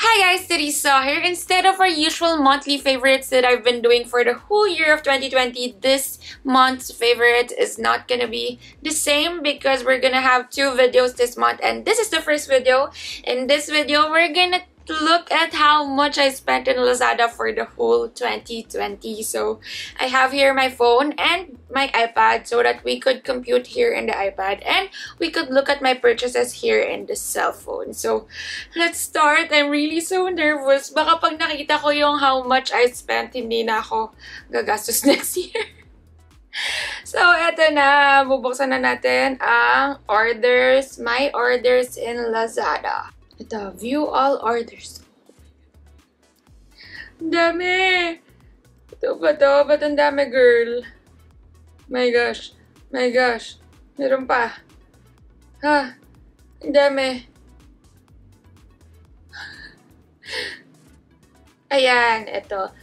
Hi guys, Teresa here. Instead of our usual monthly favorites that I've been doing for the whole year of 2020, this month's favorite is not gonna be the same because we're gonna have two videos this month and this is the first video. In this video, we're gonna look at how much I spent in Lazada for the whole 2020. So I have here my phone and my iPad so that we could compute here in the iPad and we could look at my purchases here in the cell phone. So let's start. I'm really so nervous. Baka pag nakita ko yung how much I spent, hindi na ako gagastos next year. So, eto na. Bubuksan na natin ang orders, my orders in Lazada. Ito, view all orders. Ang dami! Ito ba to? Ba't ang dami, girl? My gosh. My gosh. Meron pa. Ha? Ang dami. Ayan, ito.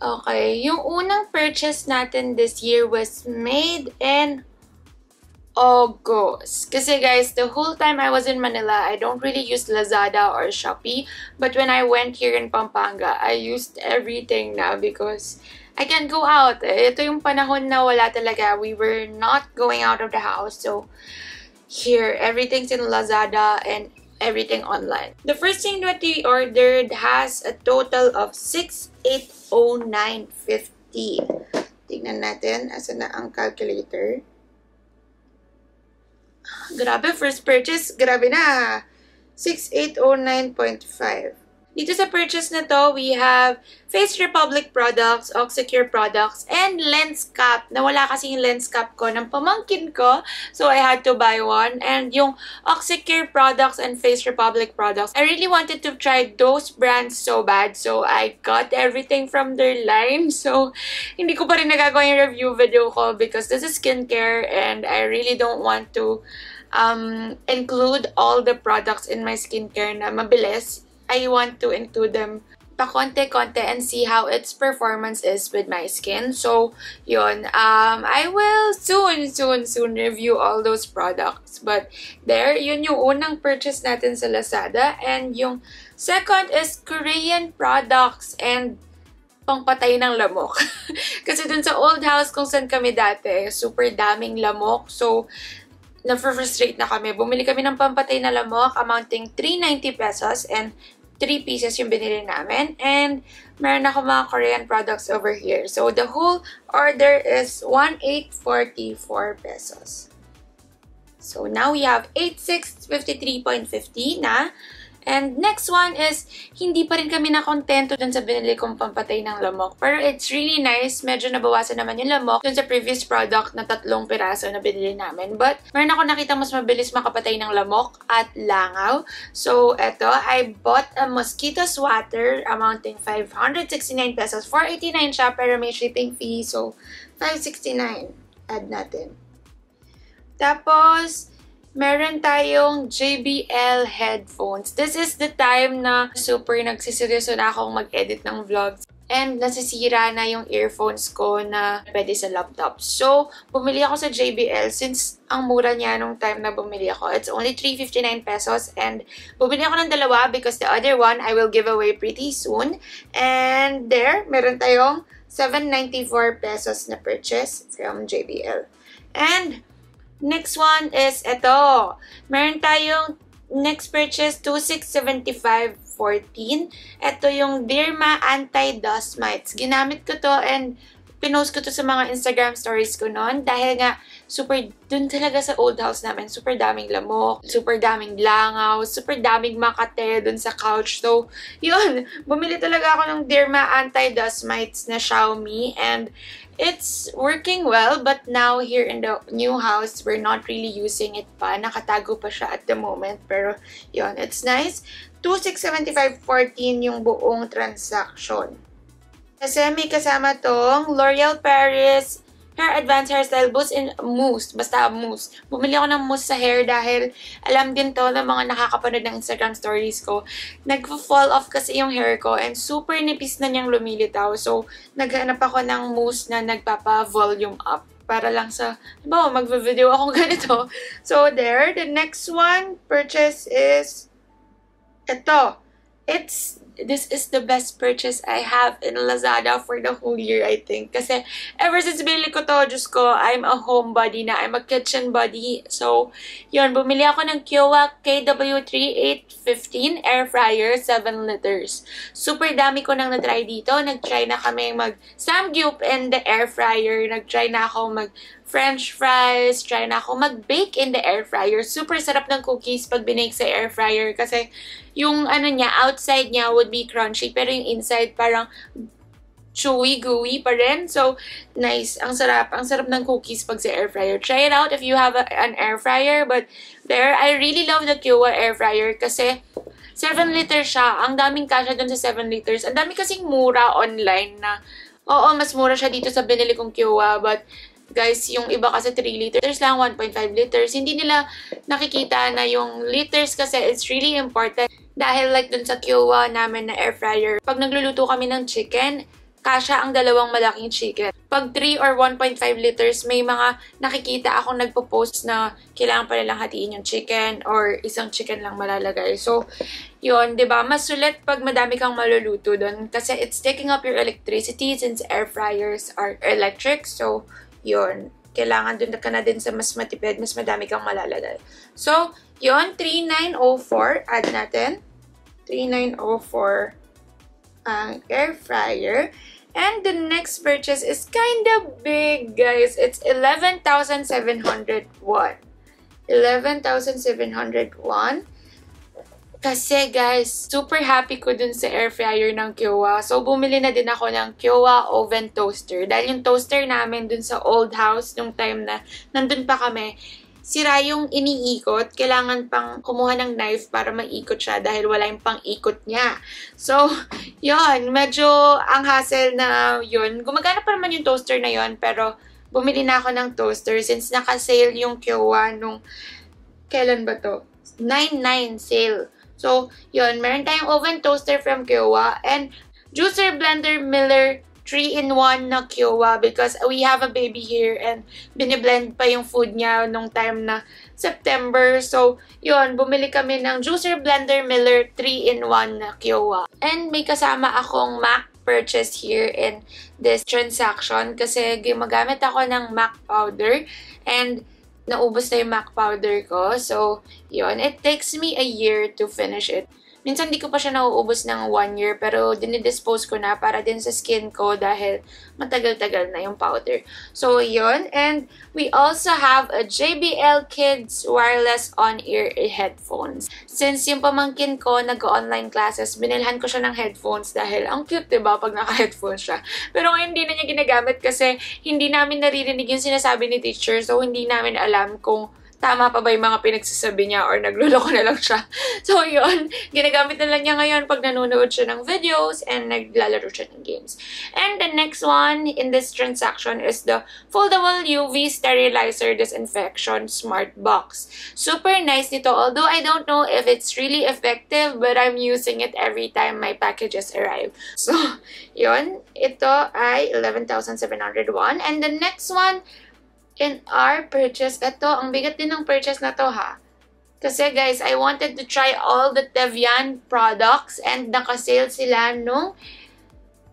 Okay, yung unang purchase natin this year was made in August. Kasi guys, the whole time I was in Manila, I don't really use Lazada or Shopee. But when I went here in Pampanga, I used everything now because I can't go out. Ito yung panahon na wala talaga. We were not going out of the house. So, here, everything's in Lazada and everything online. The first thing that we ordered has a total of 6809.50. Tingnan natin, asa na ang calculator. Grabe, first purchase, grabe na. 6809.5. Dito sa purchase na to, we have Face Republic products, Oxycure products, and lens cap. Nawala kasi yung lens cap ko ng pamangkin ko. So, I had to buy one. And yung Oxycure products and Face Republic products, I really wanted to try those brands so bad. So, I got everything from their line. So, hindi ko pa rin nagagawa yung review video ko because this is skincare and I really don't want to um, include all the products in my skincare na mabilis. I want to include them pa konti-konti and see how its performance is with my skin. So, yun. Um, I will soon, soon, soon review all those products. But there, yun yung unang purchase natin sa Lazada. And yung second is Korean products and pangpatay ng lamok. Kasi dun sa old house kung saan kami dati, super daming lamok. So, na-frustrate na kami. Bumili kami ng pampatay na lamok amounting 390 pesos and 3 pieces yung binili namin. And meron ako mga Korean products over here. So, the whole order is 1,844 pesos. So, now we have 8,653.50 na And next one is, hindi pa rin kami nakontento dun sa binili kong pampatay ng lamok. Pero it's really nice. Medyo nabawasan naman yung lamok dun sa previous product na tatlong piraso na binili namin. But, meron ako nakita mas mabilis makapatay ng lamok at langaw. So, eto, I bought a mosquito swatter amounting 569 pesos. 489 siya pero may shipping fee. So, 569. Add natin. Tapos, meron tayong JBL headphones. This is the time na super nagsiseryoso na akong mag-edit ng vlogs. And nasisira na yung earphones ko na pwede sa laptop. So, bumili ako sa JBL since ang mura niya nung time na bumili ako. It's only 359 pesos and bumili ako ng dalawa because the other one I will give away pretty soon. And there, meron tayong 794 pesos na purchase from JBL. And Next one is ito. Meron tayong next purchase, 2675.14. Ito yung Derma Anti-Dust Mites. Ginamit ko to and pinost ko to sa mga Instagram stories ko noon dahil nga super dun talaga sa old house namin, super daming lamok, super daming langaw, super daming makate dun sa couch. So, yun, bumili talaga ako ng Derma Anti-Dust Mites na Xiaomi and it's working well but now here in the new house, we're not really using it pa. Nakatago pa siya at the moment pero yun, it's nice. 2675.14 yung buong transaction. Kasi may kasama tong L'Oreal Paris Hair Advanced Hairstyle Boost in Mousse. Basta mousse. Bumili ako ng mousse sa hair dahil alam din to ng mga nakakapanood ng Instagram stories ko. Nag-fall off kasi yung hair ko and super nipis na niyang lumilitaw. So, naghanap ako ng mousse na nagpapa-volume up para lang sa, diba, mag-video ako ganito. So, there. The next one, purchase is ito. it's this is the best purchase I have in Lazada for the whole year, I think. Kasi ever since binili ko to, Diyos ko, I'm a homebody na. I'm a kitchen buddy. So, yun, bumili ako ng Kiowa KW3815 air fryer, 7 liters. Super dami ko nang na-try dito. Nag-try na kami mag samgyup in the air fryer. Nag-try na ako mag french fries, try na ako mag-bake in the air fryer. Super sarap ng cookies pag binake sa air fryer kasi yung ano niya, outside niya would be crunchy pero yung inside parang chewy, gooey pa rin. So, nice. Ang sarap. Ang sarap ng cookies pag sa air fryer. Try it out if you have a, an air fryer. But there, I really love the Kiowa air fryer kasi 7 liters siya. Ang daming kasha dun sa 7 liters. Ang dami kasing mura online na Oo, mas mura siya dito sa binili kong Kiowa. But Guys, yung iba kasi 3 liters lang, 1.5 liters. Hindi nila nakikita na yung liters kasi it's really important. Dahil like dun sa Kiowa namin na air fryer, pag nagluluto kami ng chicken, kasha ang dalawang malaking chicken. Pag 3 or 1.5 liters, may mga nakikita akong nagpo-post na kailangan pa nilang hatiin yung chicken or isang chicken lang malalagay. So, yun, di ba? Mas sulit pag madami kang maluluto doon kasi it's taking up your electricity since air fryers are electric. So, yun, kailangan dun ka na din sa mas matipid, mas madami kang malalagay. So, yun, 3904, add natin. 3904 ang air fryer. And the next purchase is kind of big, guys. It's 11,701. 11,701. Kasi guys, super happy ko dun sa air fryer ng Kiowa. So, bumili na din ako ng Kiowa oven toaster. Dahil yung toaster namin dun sa old house, nung time na nandun pa kami, sira yung iniikot. Kailangan pang kumuha ng knife para maikot siya dahil wala yung pang-ikot niya. So, yon medyo ang hassle na yun. Gumagana pa naman yung toaster na yon pero bumili na ako ng toaster since naka-sale yung Kiowa nung kailan ba to? 9-9 sale. So, yun, meron tayong oven toaster from Kiowa and juicer blender Miller 3-in-1 na Kiowa because we have a baby here and biniblend pa yung food niya nung time na September. So, yun, bumili kami ng juicer blender Miller 3-in-1 na Kiowa. And may kasama akong Mac purchase here in this transaction kasi gumagamit ako ng Mac powder and naubos na yung MAC powder ko. So, yun. It takes me a year to finish it. Minsan di ko pa siya nauubos ng one year pero dinidispose ko na para din sa skin ko dahil matagal-tagal na yung powder. So, yun. And we also have a JBL Kids wireless on-ear headphones. Since yung pamangkin ko nag-online classes, binilhan ko siya ng headphones dahil ang cute, diba, pag naka-headphones siya. Pero hindi na niya ginagamit kasi hindi namin naririnig yung sinasabi ni teacher so hindi namin alam kung tama pa ba yung mga pinagsasabi niya or nagluloko na lang siya. So, yun. Ginagamit na lang niya ngayon pag nanonood siya ng videos and naglalaro siya ng games. And the next one in this transaction is the foldable UV sterilizer disinfection smart box. Super nice nito. Although I don't know if it's really effective, but I'm using it every time my packages arrive. So, yun. Ito ay 11,701. And the next one in our purchase. Ito, ang bigat din ng purchase na to ha. Kasi guys, I wanted to try all the Tevian products and naka-sale sila nung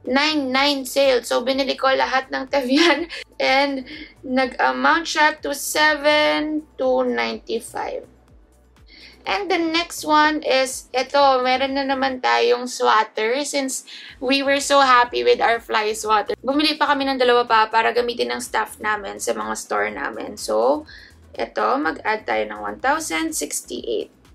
9-9 sale. So, binili ko lahat ng Tevian and nag-amount siya to 7 to 95. And the next one is, ito, meron na naman tayong swatter since we were so happy with our fly swatter. Bumili pa kami ng dalawa pa para gamitin ng staff namin sa mga store namin. So, ito, mag-add tayo ng 1,068.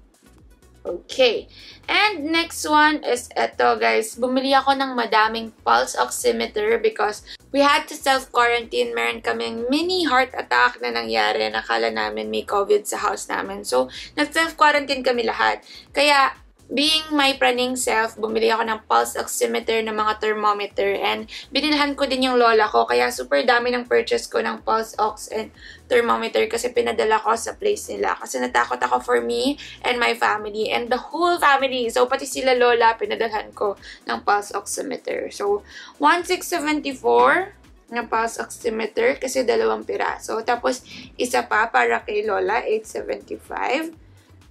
Okay. And next one is ito guys. Bumili ako ng madaming pulse oximeter because we had to self-quarantine. Meron kaming mini heart attack na nangyari. Nakala namin may COVID sa house namin. So, nag-self-quarantine kami lahat. Kaya, being my praning self, bumili ako ng pulse oximeter ng mga thermometer and binilhan ko din yung lola ko kaya super dami ng purchase ko ng pulse ox and thermometer kasi pinadala ko sa place nila kasi natakot ako for me and my family and the whole family. So pati sila lola pinadalhan ko ng pulse oximeter. So 1674 na pulse oximeter kasi dalawang piraso. Tapos isa pa para kay lola 875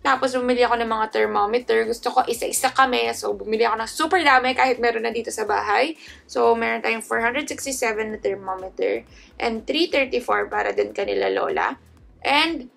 Tapos, bumili ako ng mga thermometer. Gusto ko isa-isa kami. So, bumili ako ng super dami kahit meron na dito sa bahay. So, meron tayong 467 na thermometer and 334 para din kanila lola. And,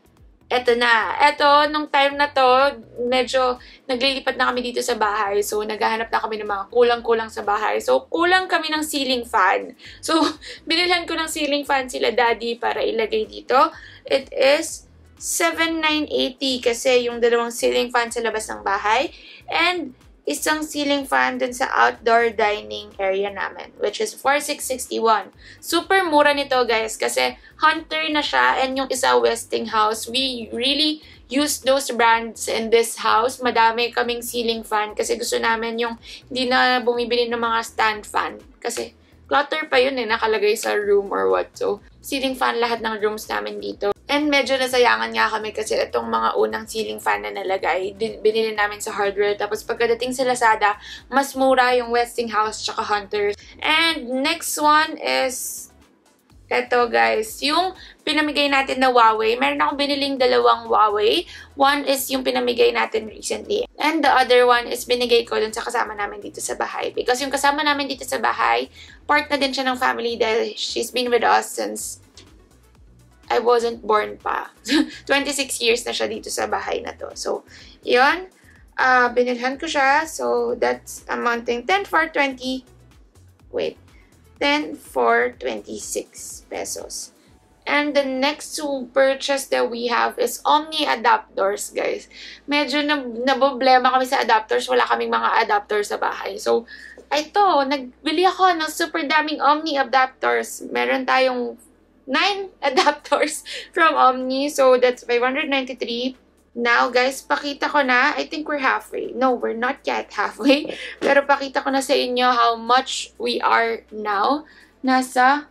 eto na. Eto, nung time na to, medyo naglilipat na kami dito sa bahay. So, naghahanap na kami ng mga kulang-kulang sa bahay. So, kulang kami ng ceiling fan. So, binilhan ko ng ceiling fan sila daddy para ilagay dito. It is 7,980 kasi yung dalawang ceiling fan sa labas ng bahay. And isang ceiling fan dun sa outdoor dining area namin, which is 4,661. Super mura nito, guys, kasi Hunter na siya and yung isa Westinghouse. We really use those brands in this house. Madami kaming ceiling fan kasi gusto namin yung hindi na bumibili ng mga stand fan. Kasi clutter pa yun eh, nakalagay sa room or what. So, ceiling fan lahat ng rooms namin dito. And medyo nasayangan nga kami kasi itong mga unang ceiling fan na nalagay, binili namin sa hardware. Tapos pagkadating sa Lazada, mas mura yung Westinghouse tsaka Hunter. And next one is ito guys, yung pinamigay natin na Huawei. Meron akong biniling dalawang Huawei. One is yung pinamigay natin recently. And the other one is binigay ko dun sa kasama namin dito sa bahay. Because yung kasama namin dito sa bahay, part na din siya ng family dahil she's been with us since I wasn't born pa. 26 years na siya dito sa bahay na to. So, yun. Uh, binilhan ko siya. So, that's amounting 10 for 20. Wait. 10 for 26 pesos. And the next purchase that we have is Omni adapters, guys. Medyo na naboblema kami sa adapters. Wala kaming mga adapters sa bahay. So, ito, nagbili ako ng super daming Omni adapters. Meron tayong 9 adapters from Omni. So, that's 593. Now, guys, pakita ko na. I think we're halfway. No, we're not yet halfway. Pero pakita ko na sa inyo how much we are now. Nasa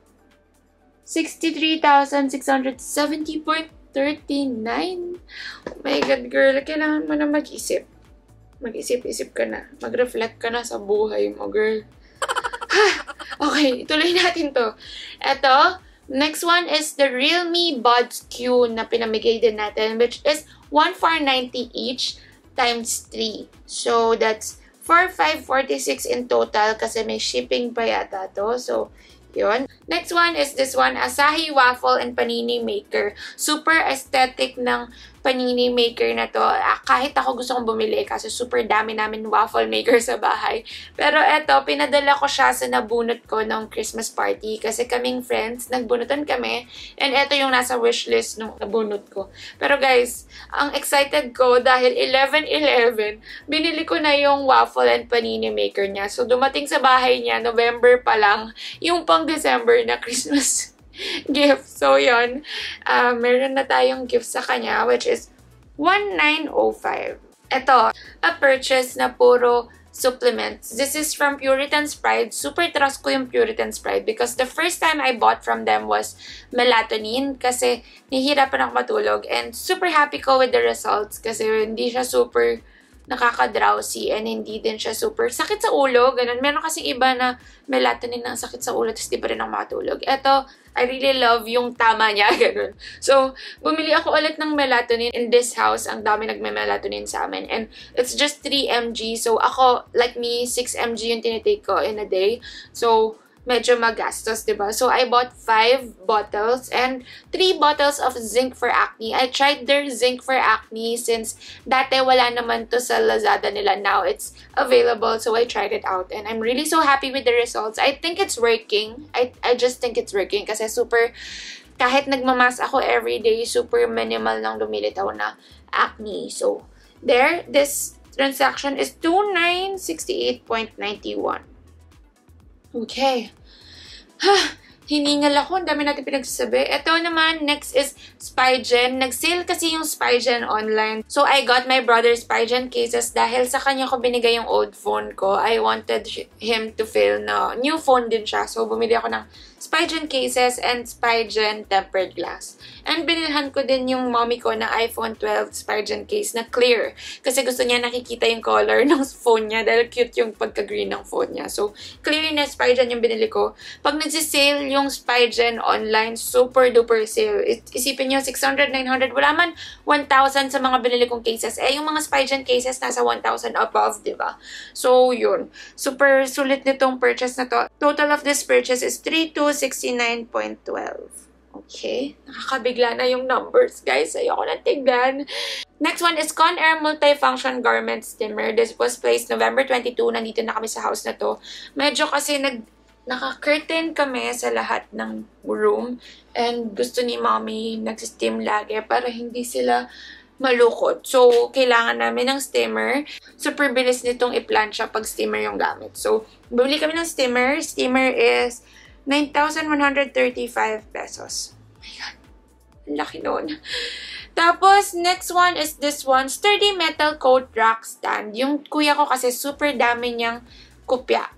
63,670.39. Oh my God, girl. Kailangan mo na mag-isip. Mag-isip-isip ka na. Mag-reflect ka na sa buhay mo, girl. okay, tuloy natin to. Ito, Next one is the Realme Buds Q na pinamigay din natin, which is 1,490 each times 3. So, that's 4,546 in total kasi may shipping pa yata to. So, yun. Next one is this one, Asahi Waffle and Panini Maker. Super aesthetic ng panini maker na to. Ah, kahit ako gusto kong bumili kasi super dami namin waffle maker sa bahay. Pero eto, pinadala ko siya sa nabunot ko ng Christmas party kasi kaming friends, nagbunutan kami. And eto yung nasa wishlist nung nabunot ko. Pero guys, ang excited ko dahil 11-11, binili ko na yung waffle and panini maker niya. So dumating sa bahay niya, November pa lang, yung pang December na Christmas gift. So, yun. Uh, meron na tayong gift sa kanya, which is 1905. Ito, a purchase na puro supplements. This is from Puritan's Pride. Super trust ko yung Puritan's Pride because the first time I bought from them was melatonin kasi nahihirapan ako matulog and super happy ko with the results kasi hindi siya super nakaka-drowsy and hindi din siya super sakit sa ulo, ganun. Meron kasi iba na melatonin ng sakit sa ulo tapos di pa rin ako matulog. Ito, I really love yung tama niya, ganun. So, bumili ako ulit ng melatonin in this house. Ang dami nagme-melatonin sa amin. And it's just 3 mg. So, ako, like me, 6 mg yung tinitake ko in a day. So, medyo magastos, ba diba? So, I bought 5 bottles and 3 bottles of Zinc for Acne. I tried their Zinc for Acne since dati wala naman to sa Lazada nila. Now, it's available. So, I tried it out and I'm really so happy with the results. I think it's working. I, I just think it's working kasi super, kahit nagmamas ako everyday, super minimal lang lumilitaw na acne. So, there, this transaction is 2968.91. Okay. Ha! Hiningal ako. Ang dami natin pinagsasabi. Ito naman, next is Spygen. Nag-sale kasi yung Spygen online. So, I got my brother's Spygen cases dahil sa kanya ko binigay yung old phone ko. I wanted him to feel na new phone din siya. So, bumili ako ng Spygen cases and Spygen tempered glass. And binilhan ko din yung mommy ko na iPhone 12 Spygen case na clear. Kasi gusto niya nakikita yung color ng phone niya dahil cute yung pagka-green ng phone niya. So, clear na Spygen yung binili ko. Pag nagsisale yung Spygen online, super duper sale. Isipin nyo, 600, 900, wala man 1,000 sa mga binili kong cases. Eh, yung mga Spygen cases, nasa 1,000 above, di ba? So, yun. Super sulit nitong purchase na to. Total of this purchase is 3269.12. Okay. Nakakabigla na yung numbers, guys. Ayoko na tignan. Next one is Conair Multifunction Garment Steamer. This was placed November 22. Nandito na kami sa house na to. Medyo kasi nag naka-curtain kami sa lahat ng room. And gusto ni mommy nag-steam lagi para hindi sila malukot. So, kailangan namin ng steamer. Super bilis nitong i-plancha pag steamer yung gamit. So, bumili kami ng steamer. Steamer is 9,135 pesos. Oh my God. Laki nun. Tapos, next one is this one. Sturdy metal coat rack stand. Yung kuya ko kasi super dami niyang kupya.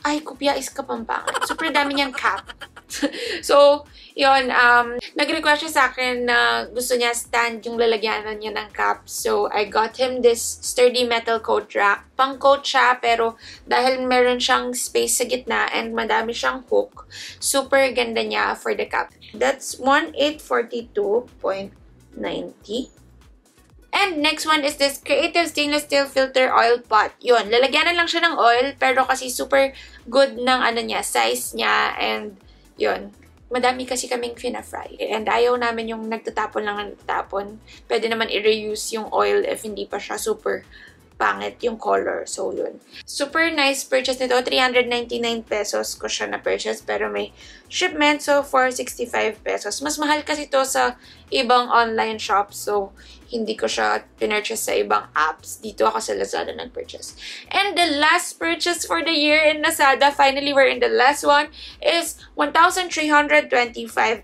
Ay, kupya is kapampangan. Super dami niyang cap. so, yon um, nag-request siya sa akin na gusto niya stand yung lalagyanan niya ng cap. So, I got him this sturdy metal coat rack. Pang-coat siya, pero dahil meron siyang space sa gitna and madami siyang hook, super ganda niya for the cap. That's 1842.90. And next one is this Creative Stainless Steel Filter Oil Pot. Yun, lalagyanan lang siya ng oil, pero kasi super good ng ano niya, size niya, and yun, madami kasi kaming fina-fry. And ayaw namin yung nagtatapon lang ng nagtatapon. Pwede naman i-reuse yung oil if hindi pa siya super pangit yung color. So, yun. Super nice purchase nito. 399 pesos ko siya na-purchase. Pero may shipment. So, 465 pesos. Mas mahal kasi to sa ibang online shop. So, hindi ko siya pinurchase sa ibang apps. Dito ako sa Lazada nag-purchase. And the last purchase for the year in Lazada, finally we're in the last one, is 1,325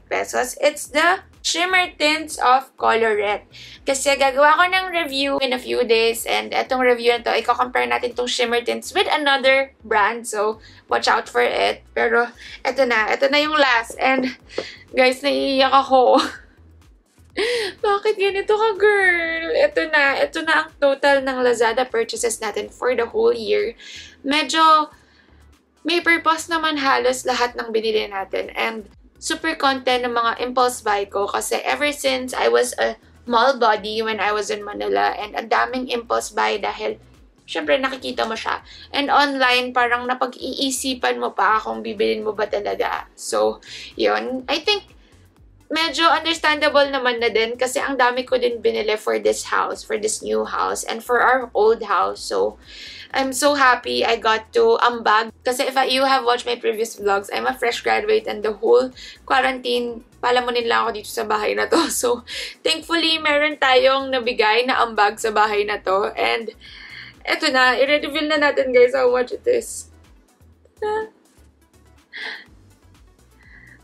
pesos. It's the Shimmer Tints of Colorette. Kasi gagawa ko ng review in a few days and etong review na to, i-compare natin tong Shimmer Tints with another brand. So, watch out for it. Pero, eto na. Eto na yung last. And, guys, naiiyak ako. Bakit ganito ka, girl? Ito na. Ito na ang total ng Lazada purchases natin for the whole year. Medyo may purpose naman halos lahat ng binili natin. And super content ng mga impulse buy ko kasi ever since I was a mall body when I was in Manila and ang daming impulse buy dahil syempre nakikita mo siya. And online, parang napag-iisipan mo pa kung bibilin mo ba talaga. So, yun. I think medyo understandable naman na din kasi ang dami ko din binili for this house, for this new house, and for our old house. So, I'm so happy I got to ambag. Kasi if you have watched my previous vlogs, I'm a fresh graduate and the whole quarantine, palamunin lang ako dito sa bahay na to. So, thankfully, meron tayong nabigay na ambag sa bahay na to. And, eto na, i-reveal na natin guys how much it is.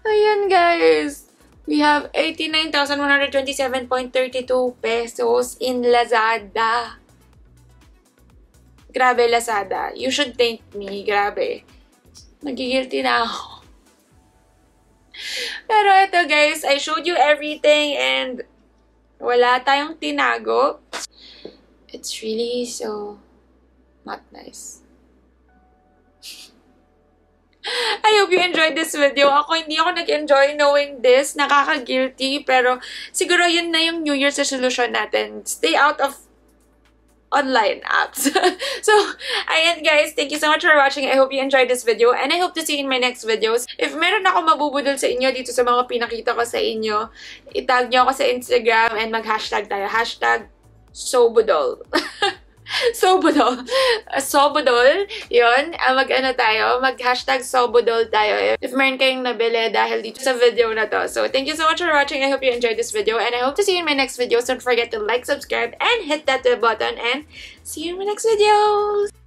Ayan guys. We have 89,127.32 pesos in Lazada. Grabe, Lazada. You should thank me. Grabe. Nagigilty na ako. Pero ito guys, I showed you everything and wala tayong tinago. It's really so not nice. I hope you enjoyed this video. Ako, hindi ako nag-enjoy knowing this. Nakaka-guilty. Pero, siguro yun na yung New Year's resolution natin. Stay out of online apps. so, ayan guys. Thank you so much for watching. I hope you enjoyed this video. And I hope to see you in my next videos. If meron ako mabubudol sa inyo dito sa mga pinakita ko sa inyo, itag nyo ako sa Instagram and mag-hashtag tayo. Hashtag Sobudol. Sobodol. Sobodol. Yun. Uh, Mag-ano tayo. Mag-hashtag Sobodol tayo. If meron kayong nabili dahil dito sa video na to. So, thank you so much for watching. I hope you enjoyed this video. And I hope to see you in my next video. So, don't forget to like, subscribe, and hit that button. And see you in my next videos.